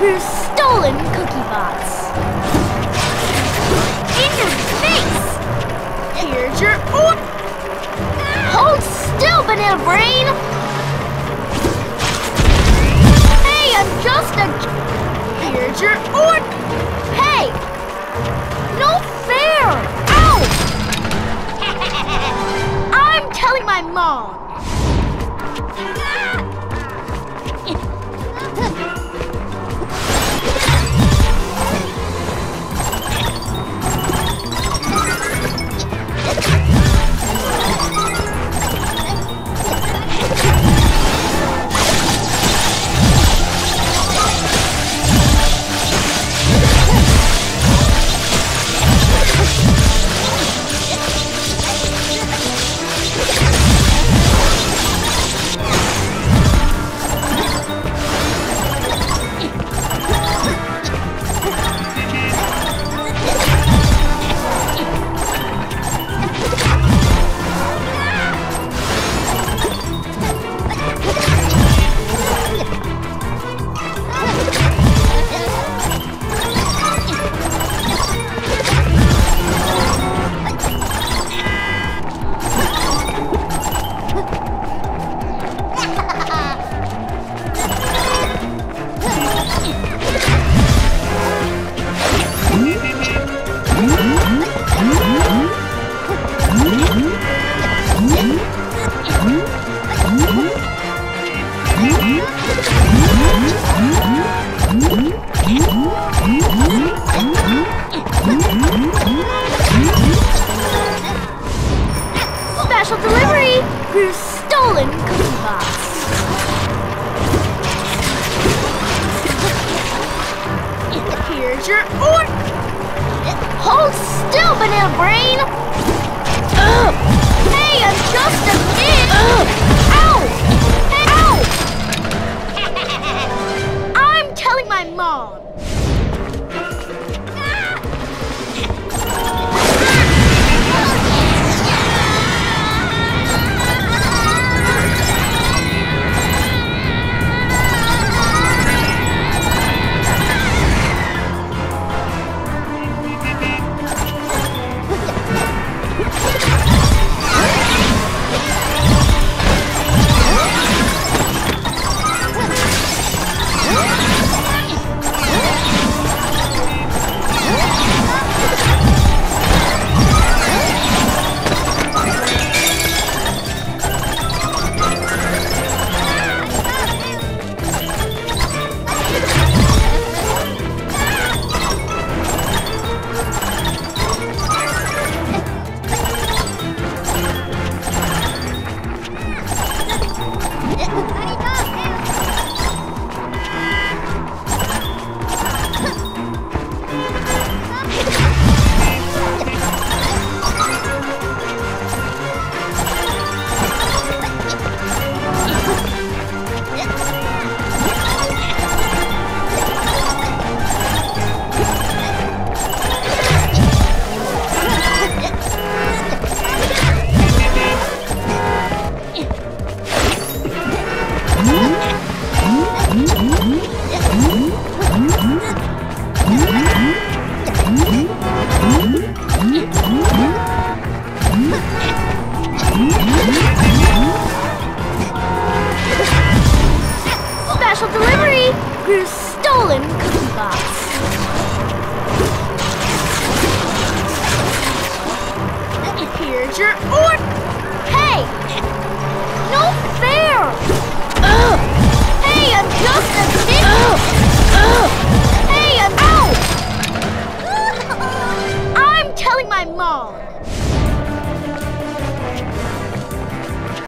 Your stolen cookie bots. In your face! Here's your or. Hold still, banana brain! Hey, I'm just a. Here's your or. Hey! No fair! Ow! I'm telling my mom. Special delivery! Your stolen cookie box. Here's your or. Hold still, banana brain! Ugh. Hey, I'm just a kid! Ugh. Yeah. Boss. Here's your order.